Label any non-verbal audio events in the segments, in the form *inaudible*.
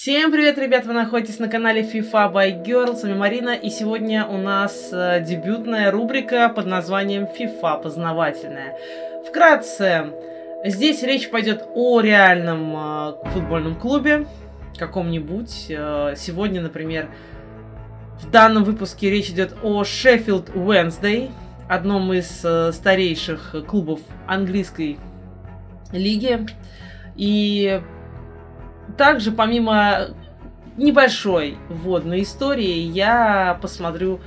Всем привет, ребят! Вы находитесь на канале FIFA by Girl, с вами Марина, и сегодня у нас э, дебютная рубрика под названием FIFA познавательная. Вкратце, здесь речь пойдет о реальном э, футбольном клубе, каком-нибудь. Э, сегодня, например, в данном выпуске речь идет о Sheffield Wednesday, одном из старейших клубов английской лиги. И также, помимо небольшой вводной истории, я посмотрю,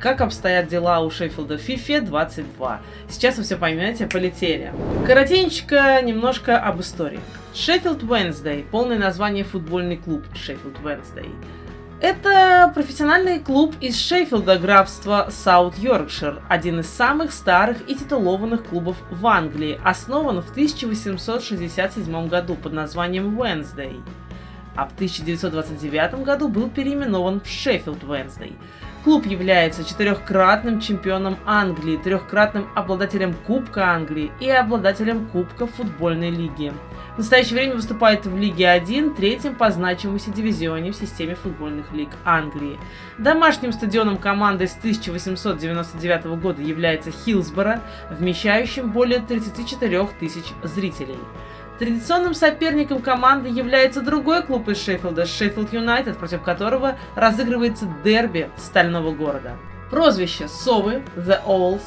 как обстоят дела у Шеффилда в FIFA 22. Сейчас вы все поймете, полетели. Коротенько немножко об истории. Шеффилд Wednesday, полное название футбольный клуб Шеффилд Wednesday. Это профессиональный клуб из Шеффилда, графства Саут Йоркшир, один из самых старых и титулованных клубов в Англии, основан в 1867 году под названием Wednesday, а в 1929 году был переименован в Шеффилд Wednesday. Клуб является четырехкратным чемпионом Англии, трехкратным обладателем Кубка Англии и обладателем Кубка футбольной лиги. В настоящее время выступает в Лиге 1, третьем по значимости дивизионе в системе футбольных лиг Англии. Домашним стадионом команды с 1899 года является Хилсборо, вмещающим более 34 тысяч зрителей. Традиционным соперником команды является другой клуб из Шеффилда, Шеффилд Юнайтед, против которого разыгрывается дерби стального города. Прозвище Совы, The Owls,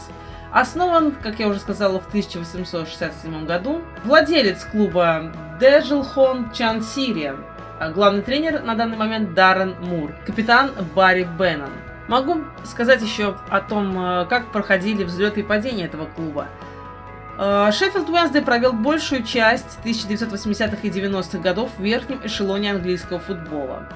основан, как я уже сказала, в 1867 году. Владелец клуба Дежилхон Чан Сириан, главный тренер на данный момент Даррен Мур, капитан Барри Беннон. Могу сказать еще о том, э, как проходили взлеты и падения этого клуба. Э, Шеффилд Уэнсдей провел большую часть 1980-х и 90-х годов в верхнем эшелоне английского футбола.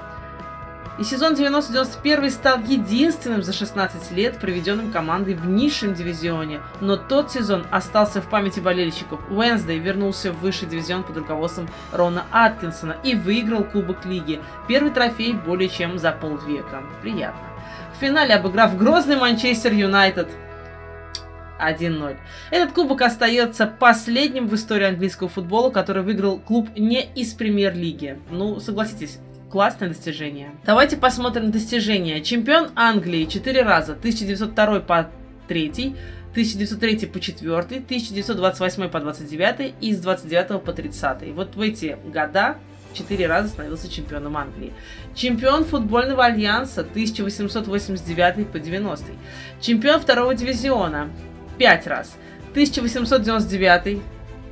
И сезон 90-91 стал единственным за 16 лет, проведенным командой в низшем дивизионе. Но тот сезон остался в памяти болельщиков. Уэнсдей вернулся в высший дивизион под руководством Рона Аткинсона и выиграл Кубок Лиги. Первый трофей более чем за полвека. Приятно. В финале обыграв грозный Манчестер Юнайтед 1-0. Этот кубок остается последним в истории английского футбола, который выиграл клуб не из премьер-лиги. Ну, согласитесь, классное достижение. Давайте посмотрим достижения. Чемпион Англии 4 раза, 1902 по 3, 1903 по 4, 1928 по 29 и с 29 по 30. Вот в эти года четыре раза становился чемпионом Англии. Чемпион футбольного альянса 1889 по 90. Чемпион второго дивизиона 5 раз. 1899,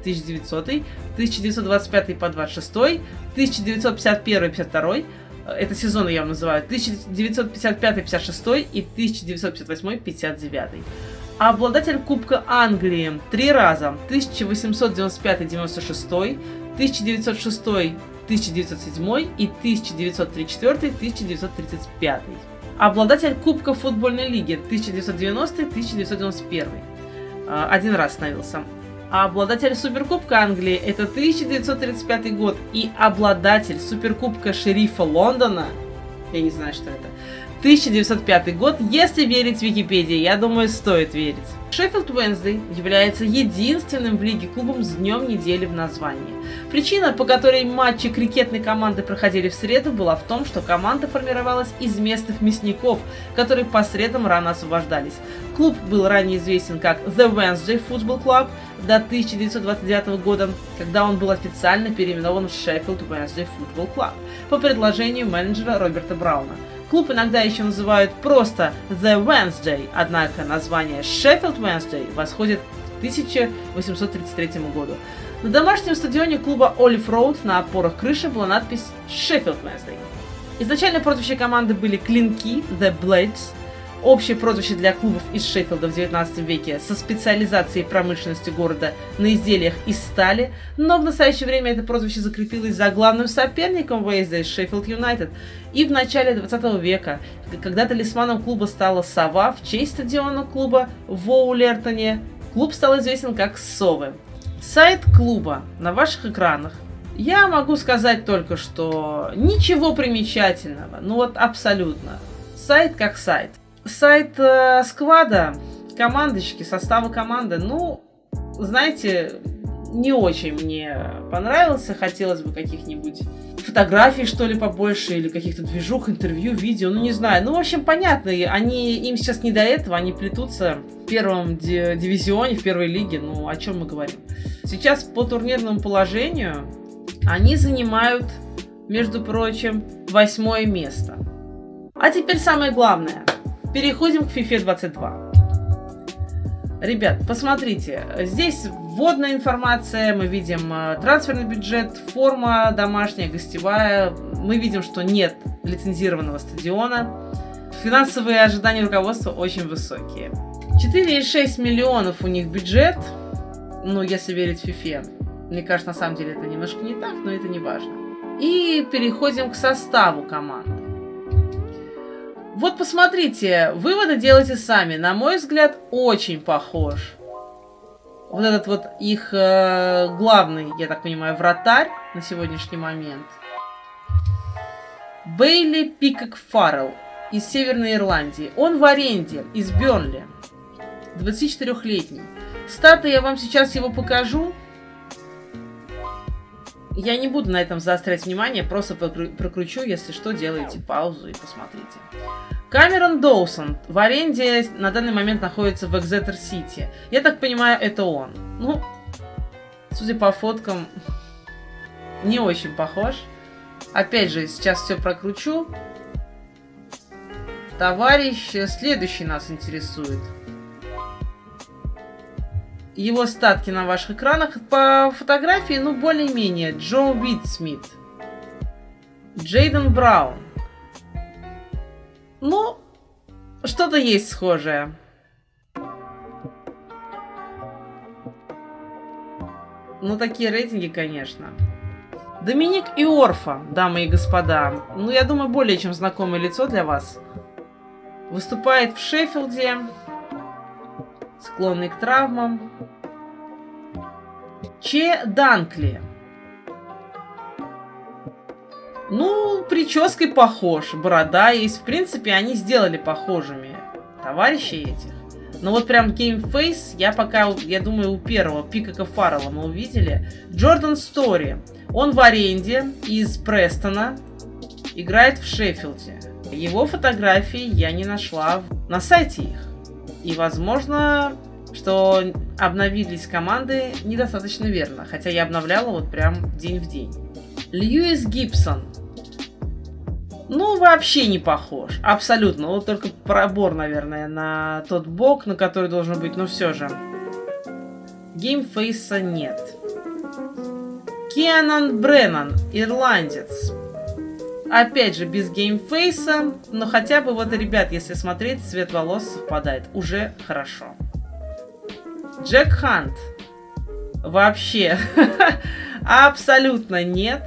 1900, 1925 по 26, 1951 52, это сезоны я вам называю, 1955-56 и 1958-59. А обладатель Кубка Англии три раза 1895-96, 1906 1907 и 1934-1935. Обладатель Кубка футбольной лиги 1990-1991. А, один раз становился. А обладатель Суперкубка Англии это 1935 год. И обладатель Суперкубка Шерифа Лондона, я не знаю, что это, 1905 год, если верить Википедии, я думаю, стоит верить. Шеффилд Уэнсдей является единственным в лиге клубом с днем недели в названии. Причина, по которой матчи крикетной команды проходили в среду, была в том, что команда формировалась из местных мясников, которые по средам рано освобождались. Клуб был ранее известен как The Wednesday Football Club до 1929 года, когда он был официально переименован в Sheffield Wednesday Football Club по предложению менеджера Роберта Брауна. Клуб иногда еще называют просто The Wednesday, однако название Sheffield Wednesday восходит к 1833 году. На домашнем стадионе клуба Olive Road на опорах крыши была надпись Sheffield Wednesday. Изначально прозвища команды были Клинки, The Blades, общее прозвище для клубов из Шеффилда в 19 веке со специализацией промышленности города на изделиях из стали, но в настоящее время это прозвище закрепилось за главным соперником выезда из Шеффилд Юнайтед. И в начале 20 века, когда талисманом клуба стала сова в честь стадиона клуба в Оулертоне, клуб стал известен как Совы. Сайт клуба на ваших экранах я могу сказать только, что ничего примечательного, ну вот абсолютно. Сайт как сайт сайт э, сквада, командочки, состава команды, ну, знаете, не очень мне понравился. Хотелось бы каких-нибудь фотографий, что ли, побольше, или каких-то движух, интервью, видео, ну не знаю. Ну, в общем, понятно, они, им сейчас не до этого, они плетутся в первом дивизионе, в первой лиге, ну, о чем мы говорим. Сейчас по турнирному положению они занимают, между прочим, восьмое место. А теперь самое главное. Переходим к FIFA 22. Ребят, посмотрите, здесь вводная информация, мы видим э, трансферный бюджет, форма домашняя, гостевая. Мы видим, что нет лицензированного стадиона. Финансовые ожидания руководства очень высокие. 4,6 миллионов у них бюджет, ну, если верить FIFA. Мне кажется, на самом деле это немножко не так, но это не важно. И переходим к составу команды. Вот посмотрите, выводы делайте сами. На мой взгляд, очень похож. Вот этот вот их э, главный, я так понимаю, вратарь на сегодняшний момент. Бейли Пикок Фаррелл из Северной Ирландии. Он в аренде из Бернли. 24-летний. Статы я вам сейчас его покажу. Я не буду на этом заострять внимание, просто прокручу, если что, делайте паузу и посмотрите. Камерон Доусон в аренде на данный момент находится в Экзетер Сити. Я так понимаю, это он. Ну, судя по фоткам, *laughs* не очень похож. Опять же, сейчас все прокручу. Товарищ следующий нас интересует его статки на ваших экранах. По фотографии, ну, более-менее. Джо Уитсмит. Джейден Браун. Ну, что-то есть схожее. Ну, такие рейтинги, конечно. Доминик и Орфа, дамы и господа. Ну, я думаю, более чем знакомое лицо для вас. Выступает в Шеффилде склонный к травмам. Че Данкли. Ну, прической похож, борода есть. В принципе, они сделали похожими товарищей этих. Но вот прям game face я пока, я думаю, у первого Пикок-Фаррелла мы увидели. Джордан Стори. Он в аренде из Престона. Играет в Шеффилде. Его фотографии я не нашла на сайте их. И, возможно, что обновились команды недостаточно верно, хотя я обновляла вот прям день в день. Льюис Гибсон. Ну, вообще не похож. Абсолютно. Вот только пробор, наверное, на тот бок, на который должен быть, но все же. Геймфейса нет. Кианан Бреннан, ирландец. Опять же, без геймфейса, но хотя бы вот, ребят, если смотреть, цвет волос совпадает. Уже хорошо. Джек Хант. Вообще. *laughs* Абсолютно нет.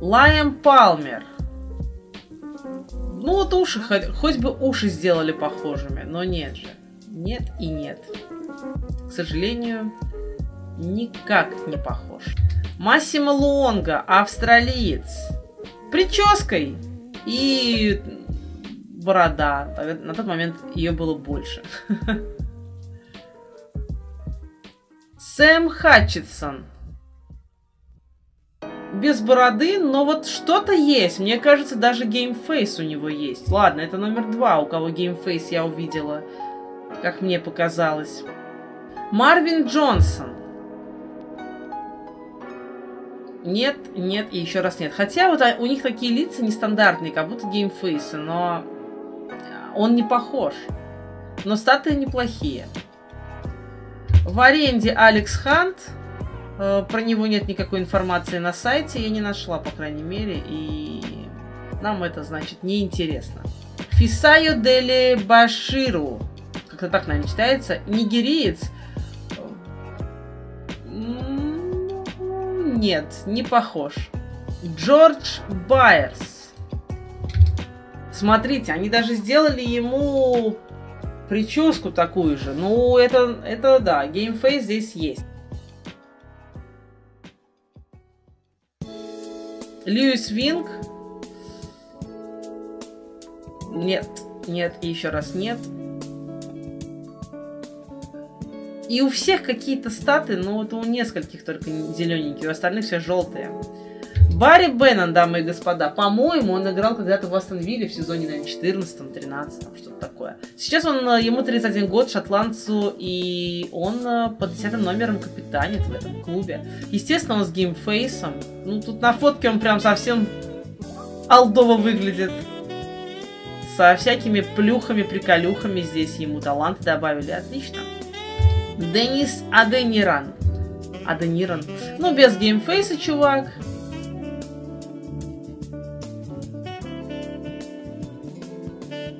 Лайем Палмер. Ну вот уши, хоть бы уши сделали похожими, но нет же. Нет и нет. К сожалению, никак не похож. Массимо Луонга, австралиец. Прической и борода. На тот момент ее было больше. *laughs* Сэм Хатчинсон. Без бороды, но вот что-то есть. Мне кажется, даже game face у него есть. Ладно, это номер два, у кого game face я увидела как мне показалось. Марвин Джонсон. Нет, нет и еще раз нет. Хотя вот у них такие лица нестандартные, как будто game face ы, но он не похож. Но статы неплохие. В аренде Алекс Хант. Э, про него нет никакой информации на сайте. Я не нашла, по крайней мере. И нам это, значит, неинтересно. Фисайо Дели Баширу как-то так, наверное, читается, нигериец. Нет, не похож. Джордж Байерс. Смотрите, они даже сделали ему прическу такую же. Ну, это, это да, game face здесь есть. Льюис Винг. Нет, нет и еще раз нет. И у всех какие-то статы, но вот у нескольких только зелененькие, у остальных все желтые. Барри Беннон, дамы и господа, по-моему, он играл когда-то в Астон Вилле в сезоне, наверное, 14-13, что-то такое. Сейчас он, э, ему 31 год, шотландцу, и он э, под 10 номером капитанит в этом клубе. Естественно, он с game face ом. Ну, тут на фотке он прям совсем олдово выглядит. Со всякими плюхами, приколюхами здесь ему таланты добавили. Отлично. Денис Адениран. Адениран. Ну, без геймфейса, чувак.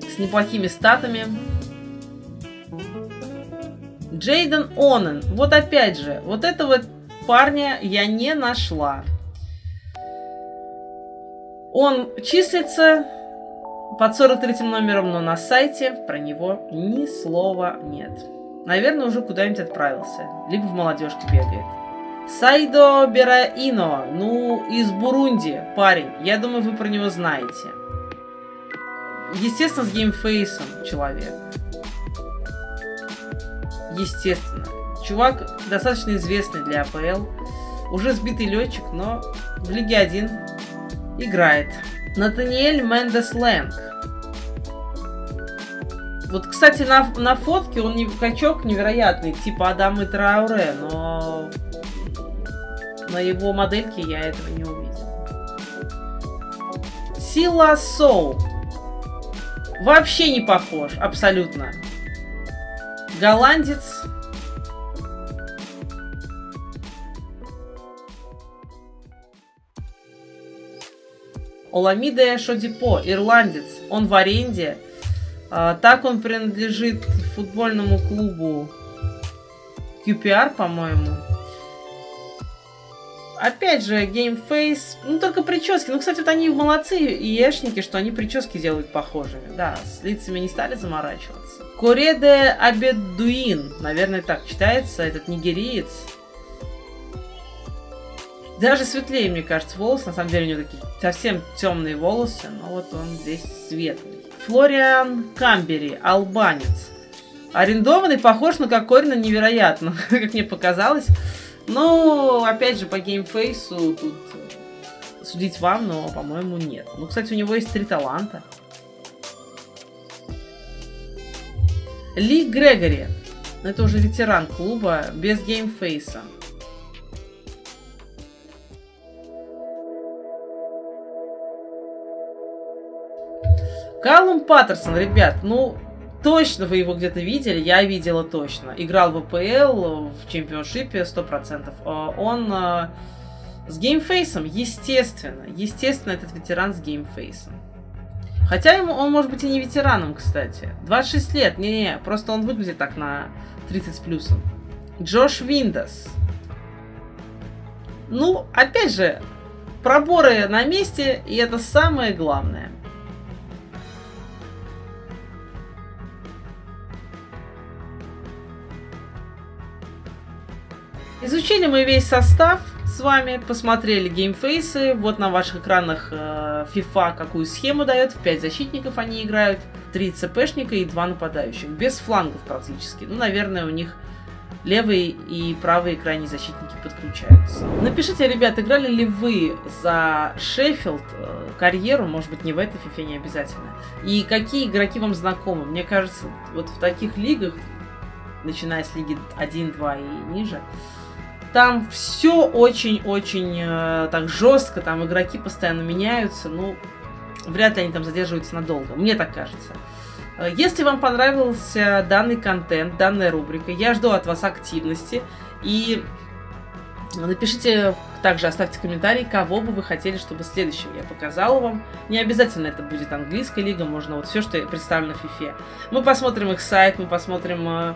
С неплохими статами. Джейден Онен. Вот опять же, вот этого парня я не нашла. Он числится под 43 номером, но на сайте про него ни слова нет. Наверное, уже куда-нибудь отправился. Либо в молодежке бегает. Саидо Берахино, ну, из Бурунди, парень. Я думаю, вы про него знаете. Естественно, с game face ом человек. Естественно. Чувак достаточно известный для АПЛ. Уже сбитый летчик, но в Лиге 1 играет. Натаниэль Мендес Лэнг. Вот, кстати, на, на фотке он не качок невероятный, типа Адамы Трауре, но на его модельке я этого не увидел. Сила Соу. Вообще не похож, абсолютно. Голландец. Оламиде Шодипо, ирландец. Он в аренде. А, так он принадлежит футбольному клубу QPR, по-моему. Опять же, game face, ну только прически. Ну, кстати, вот они молодцы EA шники, что они прически делают похожими. Да, с лицами не стали заморачиваться. Кореде Адедоин, наверное, так читается, этот нигериец. Даже светлее, мне кажется, волосы. На самом деле у него такие совсем темные волосы, но вот он здесь светлый. Флориан Камбери, албанец. Арендованный, похож на Кокорина невероятно, *laughs* как мне показалось. Но, опять же, по геймфейсу тут судить вам, но, по-моему, нет. Ну, кстати, у него есть три таланта. Ли Грегори. Это уже ветеран клуба, без game face а. Калум Паттерсон, ребят, ну, точно вы его где-то видели, я видела точно. Играл в АПЛ, в чемпионшипе 100%. А, он а, с game face ом, естественно, естественно, этот ветеран с game face ом. Хотя ему, он может быть и не ветераном, кстати. 26 лет, не-не, просто он выглядит так на 30 с плюсом. Джош Виндасс. Ну, опять же, проборы на месте, и это самое главное. Изучили мы весь состав с вами, посмотрели game face ы. Вот на ваших экранах э, FIFA какую схему дает. В 5 защитников они играют, 3 цпшника и 2 нападающих. Без флангов практически. Ну, наверное, у них левые и правые крайние защитники подключаются. Напишите, ребят, играли ли вы за Шеффилд э, карьеру, может быть, не в этой фифе, не обязательно. И какие игроки вам знакомы? Мне кажется, вот в таких лигах, начиная с лиги 1, 2 и ниже, там все очень-очень э, так жестко, там игроки постоянно меняются, ну, вряд ли они там задерживаются надолго, мне так кажется. Э, если вам понравился данный контент, данная рубрика, я жду от вас активности и напишите, также оставьте комментарий, кого бы вы хотели, чтобы следующим я показала вам. Не обязательно это будет английская лига, можно вот все, что представлено в FIFA. Мы посмотрим их сайт, мы посмотрим э,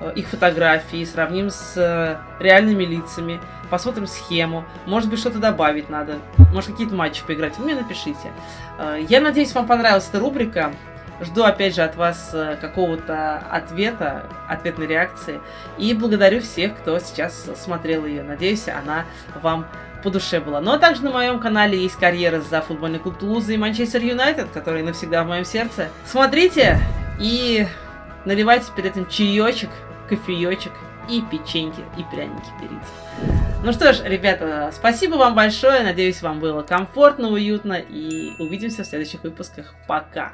Э, их фотографии, сравним с э, реальными лицами, посмотрим схему, может быть что-то добавить надо, может какие-то матчи поиграть, вы мне напишите. Я надеюсь, вам понравилась эта рубрика. Жду, опять же, от вас э, какого-то ответа, ответной реакции. И благодарю всех, кто сейчас смотрел ее. Надеюсь, она вам по душе была. Ну а также на моем канале есть карьера за футбольный клуб Тулуза и Манчестер Юнайтед, который навсегда в моем сердце. Смотрите и наливайте перед этим чаечек, кофеечек и печеньки, и пряники берите. Ну что ж, ребята, спасибо вам большое. Надеюсь, вам было комфортно, уютно. И увидимся в следующих выпусках. Пока!